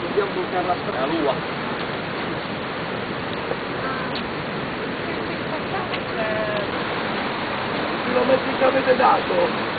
Dobbiamo buttare la strada. lua. Chilometri che avete dato?